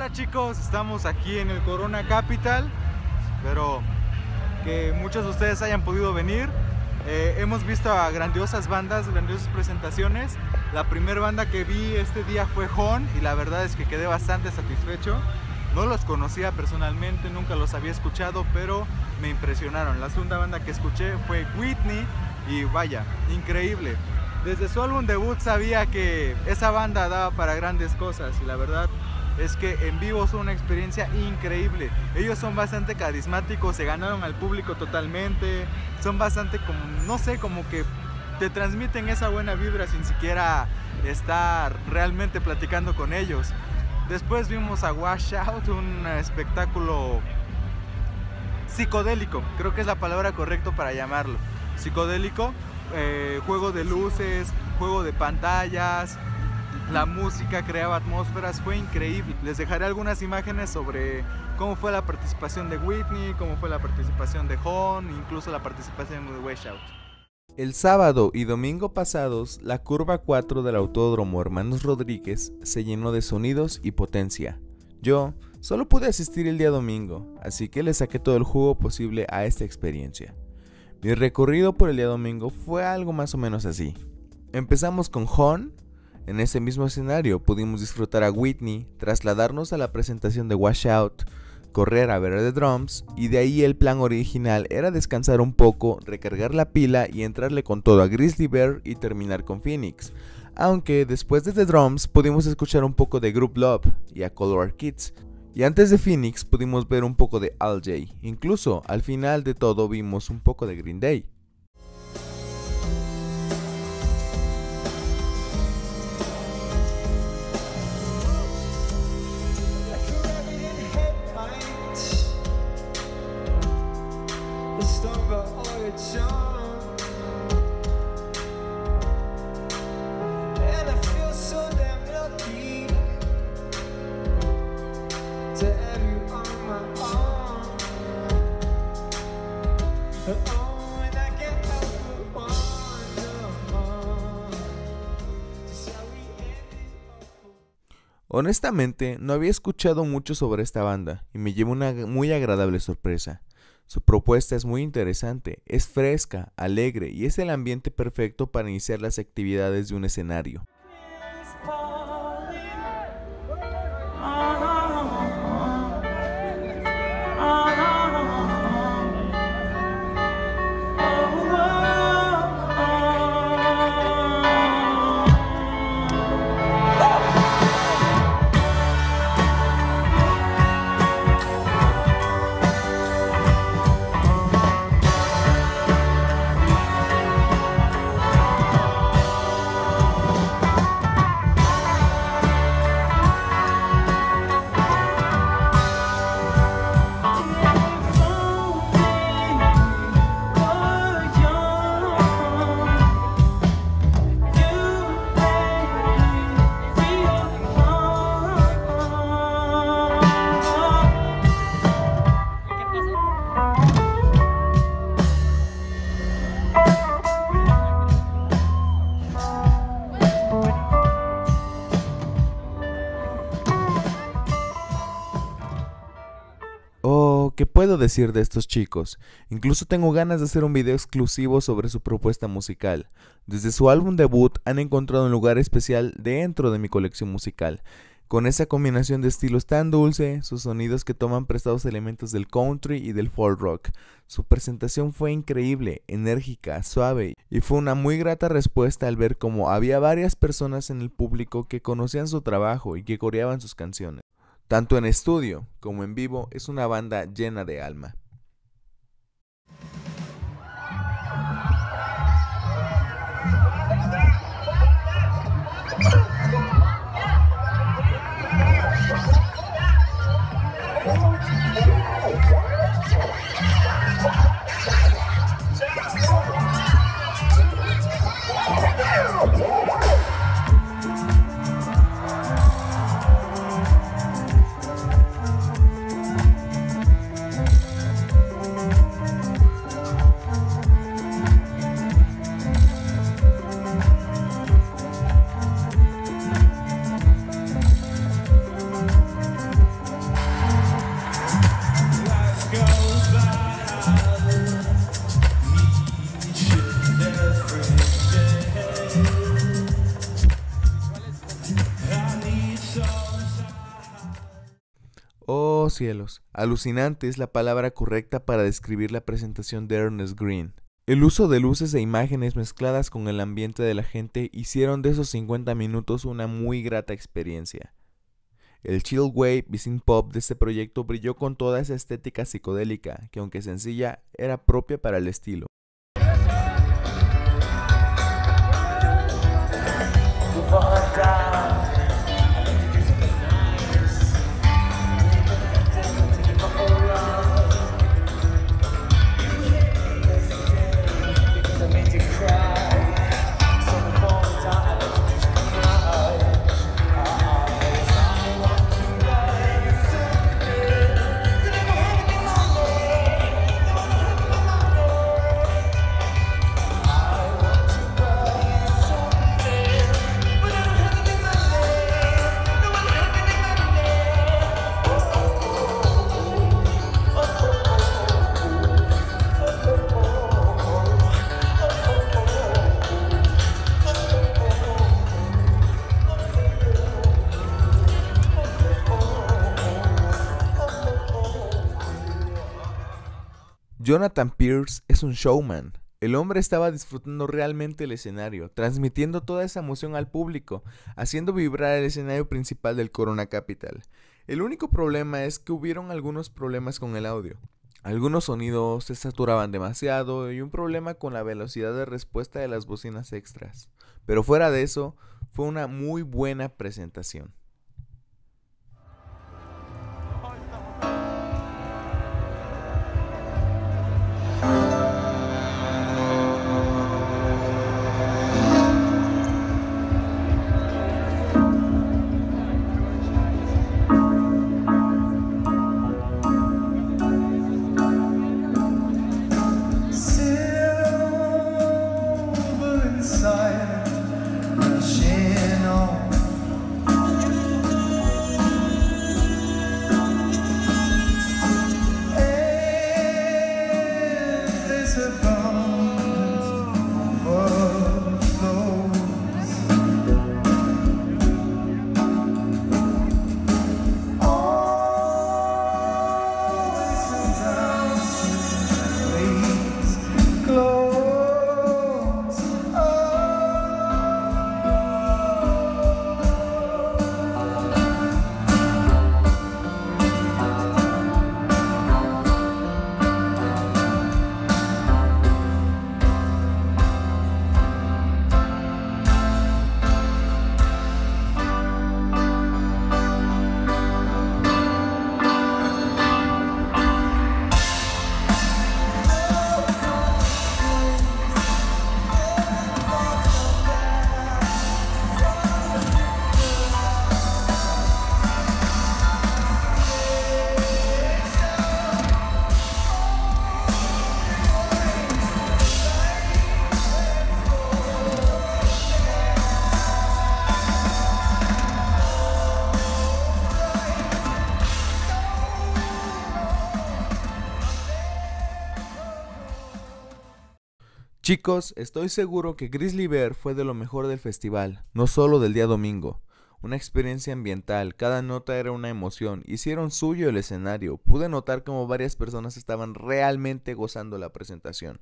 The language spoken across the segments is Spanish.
Hola chicos, estamos aquí en el Corona Capital. Espero que muchos de ustedes hayan podido venir. Eh, hemos visto a grandiosas bandas, grandiosas presentaciones. La primera banda que vi este día fue Hon y la verdad es que quedé bastante satisfecho. No los conocía personalmente, nunca los había escuchado, pero me impresionaron. La segunda banda que escuché fue Whitney y vaya, increíble. Desde su álbum debut sabía que esa banda daba para grandes cosas y la verdad es que en vivo son una experiencia increíble. Ellos son bastante carismáticos, se ganaron al público totalmente, son bastante como, no sé, como que te transmiten esa buena vibra sin siquiera estar realmente platicando con ellos. Después vimos a Wash Out, un espectáculo psicodélico, creo que es la palabra correcta para llamarlo. Psicodélico, eh, juego de luces, juego de pantallas, la música creaba atmósferas, fue increíble. Les dejaré algunas imágenes sobre cómo fue la participación de Whitney, cómo fue la participación de Hon, incluso la participación de Wash Out. El sábado y domingo pasados, la curva 4 del Autódromo Hermanos Rodríguez se llenó de sonidos y potencia. Yo solo pude asistir el día domingo, así que le saqué todo el jugo posible a esta experiencia. Mi recorrido por el día domingo fue algo más o menos así. Empezamos con Hon, en ese mismo escenario pudimos disfrutar a Whitney, trasladarnos a la presentación de Wash Out, correr a ver The Drums y de ahí el plan original era descansar un poco, recargar la pila y entrarle con todo a Grizzly Bear y terminar con Phoenix. Aunque después de The Drums pudimos escuchar un poco de Group Love y a Color Kids. Y antes de Phoenix pudimos ver un poco de Al J. Incluso al final de todo vimos un poco de Green Day. Honestamente, no había escuchado mucho sobre esta banda y me llevó una muy agradable sorpresa. Su propuesta es muy interesante, es fresca, alegre y es el ambiente perfecto para iniciar las actividades de un escenario. ¿Qué puedo decir de estos chicos? Incluso tengo ganas de hacer un video exclusivo sobre su propuesta musical. Desde su álbum debut han encontrado un lugar especial dentro de mi colección musical. Con esa combinación de estilos tan dulce, sus sonidos que toman prestados elementos del country y del folk rock. Su presentación fue increíble, enérgica, suave y fue una muy grata respuesta al ver cómo había varias personas en el público que conocían su trabajo y que coreaban sus canciones. Tanto en estudio como en vivo es una banda llena de alma. Cielos. Alucinante es la palabra correcta para describir la presentación de Ernest Green. El uso de luces e imágenes mezcladas con el ambiente de la gente hicieron de esos 50 minutos una muy grata experiencia. El chill wave pop de este proyecto brilló con toda esa estética psicodélica que aunque sencilla era propia para el estilo. Jonathan Pierce es un showman. El hombre estaba disfrutando realmente el escenario, transmitiendo toda esa emoción al público, haciendo vibrar el escenario principal del Corona Capital. El único problema es que hubieron algunos problemas con el audio. Algunos sonidos se saturaban demasiado y un problema con la velocidad de respuesta de las bocinas extras. Pero fuera de eso, fue una muy buena presentación. Chicos, estoy seguro que Grizzly Bear fue de lo mejor del festival, no solo del día domingo. Una experiencia ambiental, cada nota era una emoción, hicieron suyo el escenario, pude notar como varias personas estaban realmente gozando la presentación.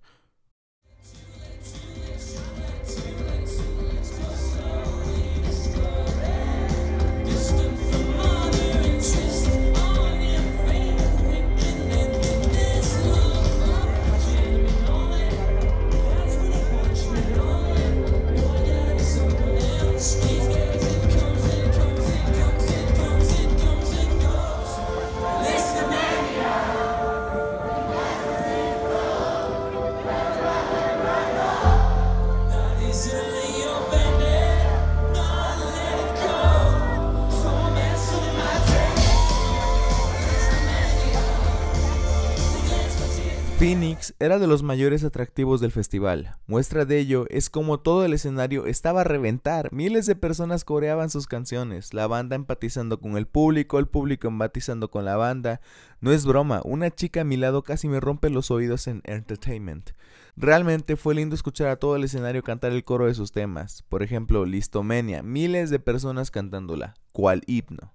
Phoenix era de los mayores atractivos del festival. Muestra de ello es como todo el escenario estaba a reventar. Miles de personas coreaban sus canciones, la banda empatizando con el público, el público empatizando con la banda. No es broma, una chica a mi lado casi me rompe los oídos en Entertainment. Realmente fue lindo escuchar a todo el escenario cantar el coro de sus temas. Por ejemplo, Listomenia, miles de personas cantándola, cual himno.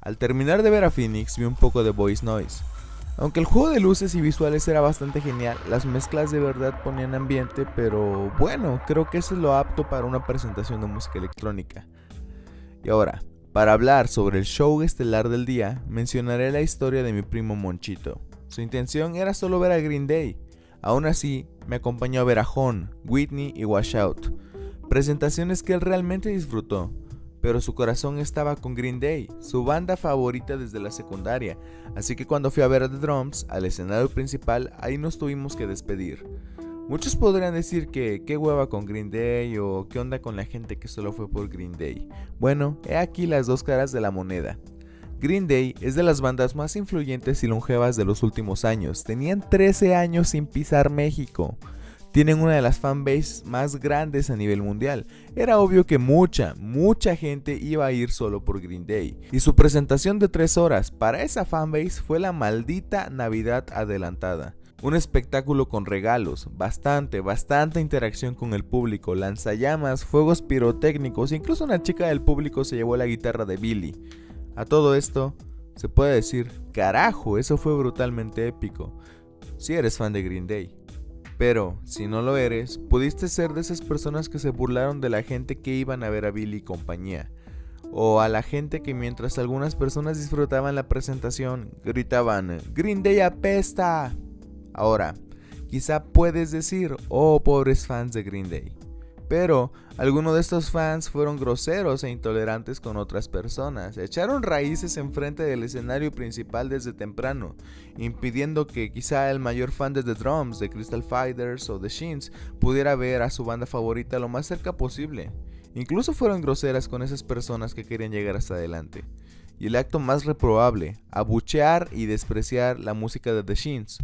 Al terminar de ver a Phoenix vi un poco de voice noise. Aunque el juego de luces y visuales era bastante genial, las mezclas de verdad ponían ambiente, pero bueno, creo que eso es lo apto para una presentación de música electrónica. Y ahora, para hablar sobre el show estelar del día, mencionaré la historia de mi primo Monchito. Su intención era solo ver a Green Day. Aún así, me acompañó a ver a Hon, Whitney y Washout. Presentaciones que él realmente disfrutó, pero su corazón estaba con Green Day, su banda favorita desde la secundaria, así que cuando fui a ver a The Drums, al escenario principal, ahí nos tuvimos que despedir. Muchos podrían decir que qué hueva con Green Day o qué onda con la gente que solo fue por Green Day. Bueno, he aquí las dos caras de la moneda. Green Day es de las bandas más influyentes y longevas de los últimos años. Tenían 13 años sin pisar México. Tienen una de las fanbases más grandes a nivel mundial. Era obvio que mucha, mucha gente iba a ir solo por Green Day. Y su presentación de 3 horas para esa fanbase fue la maldita Navidad adelantada. Un espectáculo con regalos, bastante, bastante interacción con el público, lanzallamas, fuegos pirotécnicos, incluso una chica del público se llevó la guitarra de Billy. A todo esto, se puede decir, carajo, eso fue brutalmente épico, si eres fan de Green Day. Pero, si no lo eres, pudiste ser de esas personas que se burlaron de la gente que iban a ver a Billy y compañía. O a la gente que mientras algunas personas disfrutaban la presentación, gritaban, Green Day apesta. Ahora, quizá puedes decir, oh pobres fans de Green Day. Pero algunos de estos fans fueron groseros e intolerantes con otras personas. Echaron raíces enfrente del escenario principal desde temprano, impidiendo que quizá el mayor fan de The Drums, de Crystal Fighters o The Shins pudiera ver a su banda favorita lo más cerca posible. Incluso fueron groseras con esas personas que querían llegar hasta adelante. Y el acto más reprobable, abuchear y despreciar la música de The Shins.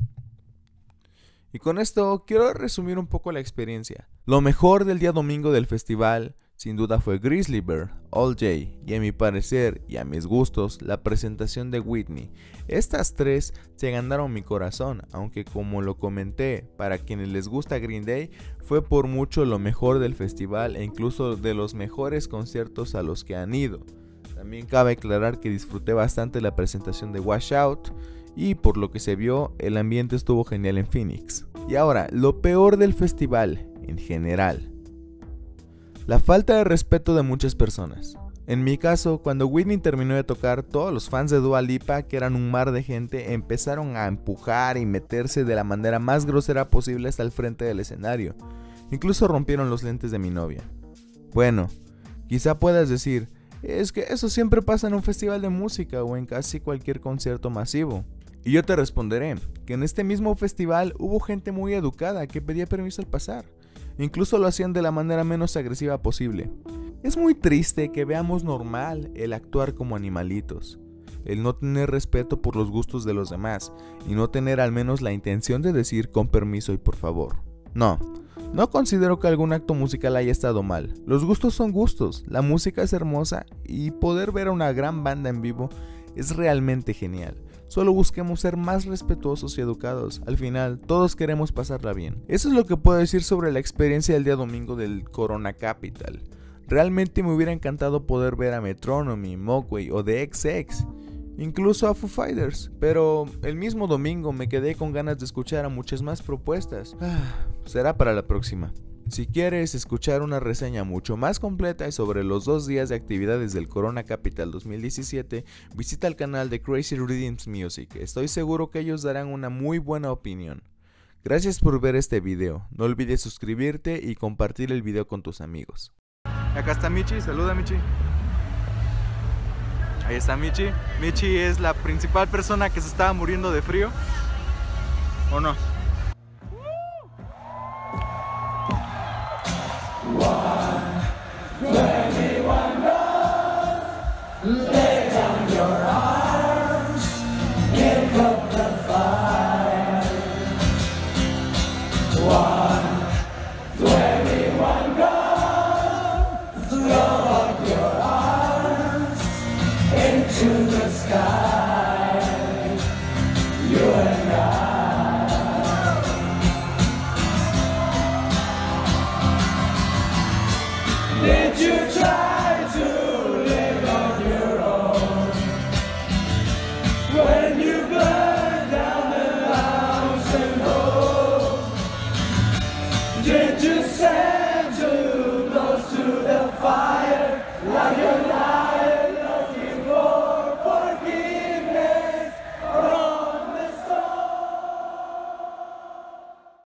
Y con esto quiero resumir un poco la experiencia. Lo mejor del día domingo del festival sin duda fue Grizzly Bear, All J y a mi parecer y a mis gustos la presentación de Whitney. Estas tres se ganaron mi corazón, aunque como lo comenté, para quienes les gusta Green Day, fue por mucho lo mejor del festival e incluso de los mejores conciertos a los que han ido. También cabe aclarar que disfruté bastante la presentación de Washout y por lo que se vio el ambiente estuvo genial en Phoenix. Y ahora, lo peor del festival en general. La falta de respeto de muchas personas. En mi caso, cuando Whitney terminó de tocar, todos los fans de Dua Lipa, que eran un mar de gente, empezaron a empujar y meterse de la manera más grosera posible hasta el frente del escenario. Incluso rompieron los lentes de mi novia. Bueno, quizá puedas decir, es que eso siempre pasa en un festival de música o en casi cualquier concierto masivo. Y yo te responderé que en este mismo festival hubo gente muy educada que pedía permiso al pasar. Incluso lo hacían de la manera menos agresiva posible. Es muy triste que veamos normal el actuar como animalitos, el no tener respeto por los gustos de los demás y no tener al menos la intención de decir con permiso y por favor. No, no considero que algún acto musical haya estado mal. Los gustos son gustos, la música es hermosa y poder ver a una gran banda en vivo es realmente genial. Solo busquemos ser más respetuosos y educados. Al final, todos queremos pasarla bien. Eso es lo que puedo decir sobre la experiencia del día domingo del Corona Capital. Realmente me hubiera encantado poder ver a Metronomy, Mogwai o The XX, incluso a Foo Fighters, pero el mismo domingo me quedé con ganas de escuchar a muchas más propuestas. Ah, será para la próxima. Si quieres escuchar una reseña mucho más completa sobre los dos días de actividades del Corona Capital 2017, visita el canal de Crazy Redeems Music. Estoy seguro que ellos darán una muy buena opinión. Gracias por ver este video. No olvides suscribirte y compartir el video con tus amigos. Acá está Michi, saluda Michi. Ahí está Michi. Michi es la principal persona que se estaba muriendo de frío. ¿O no? One,